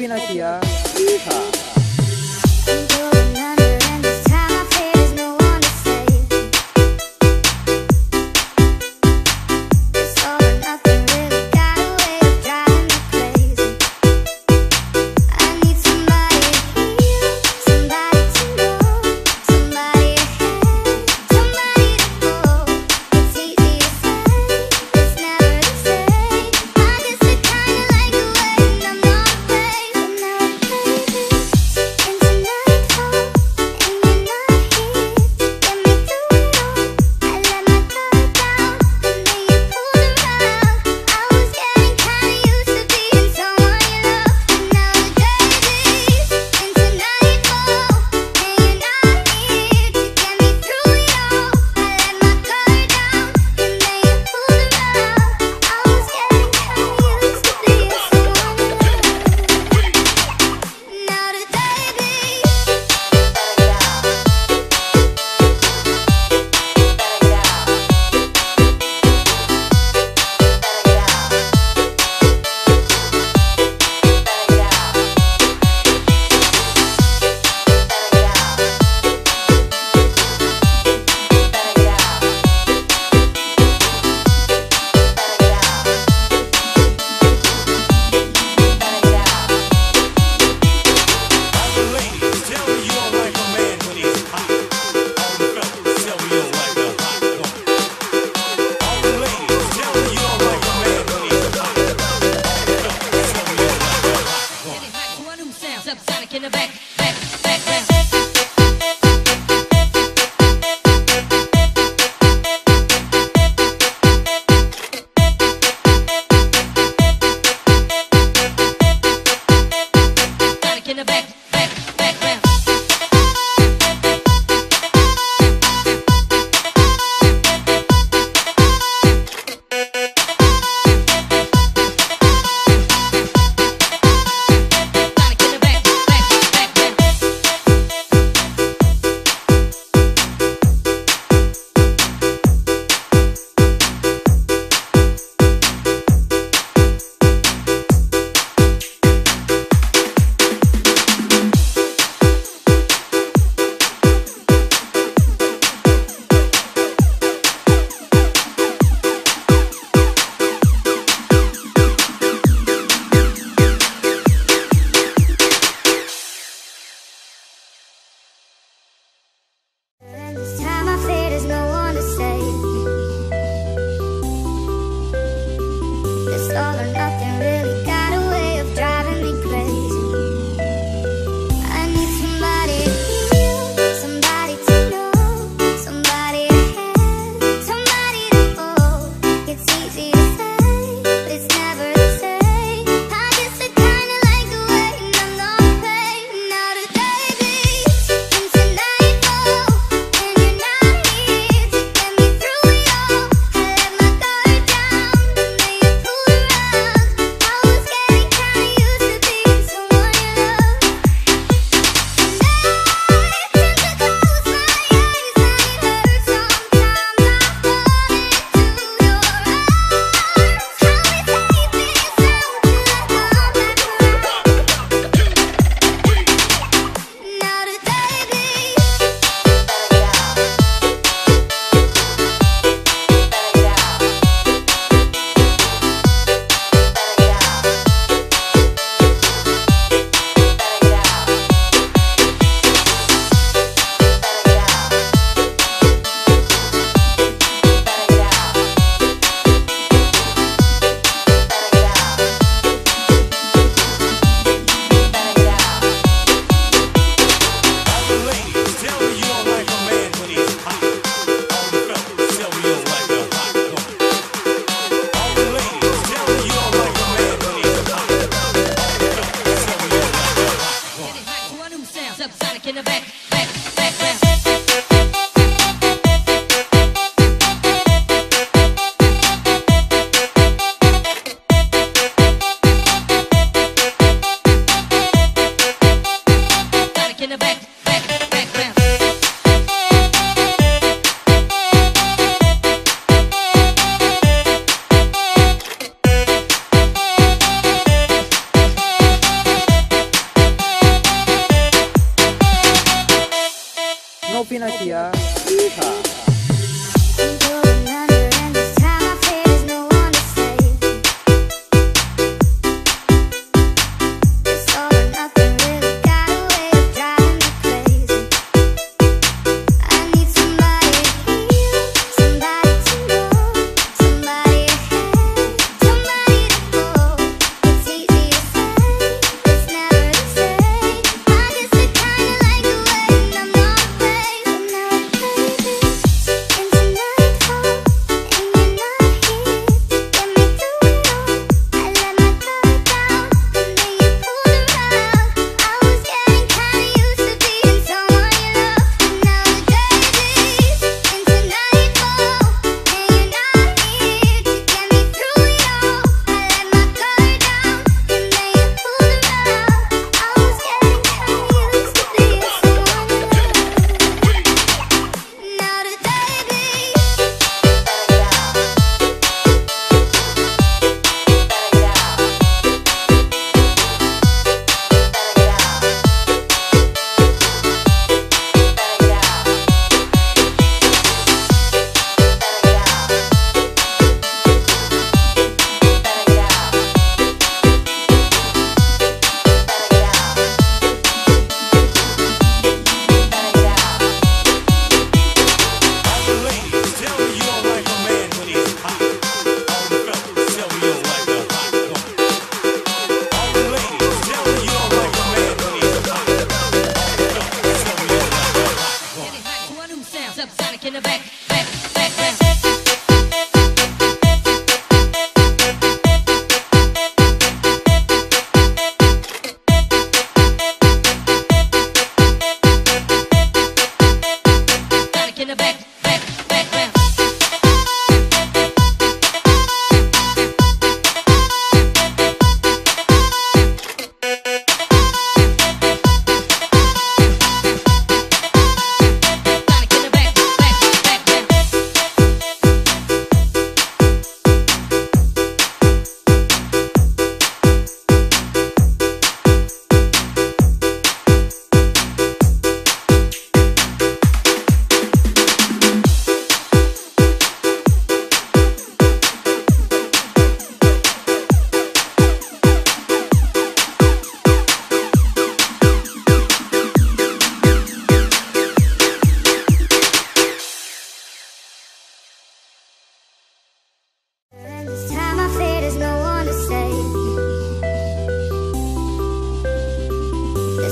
边那起啊？the back.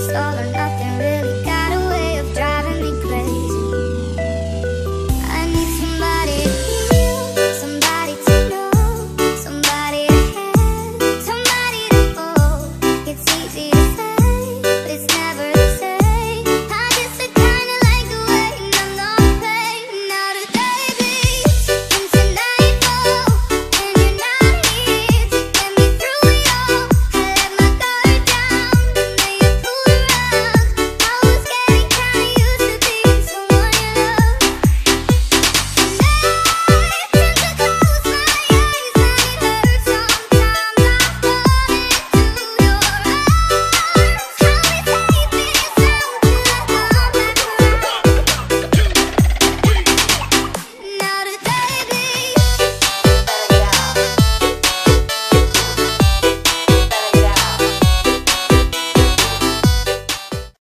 It's all or nothing, really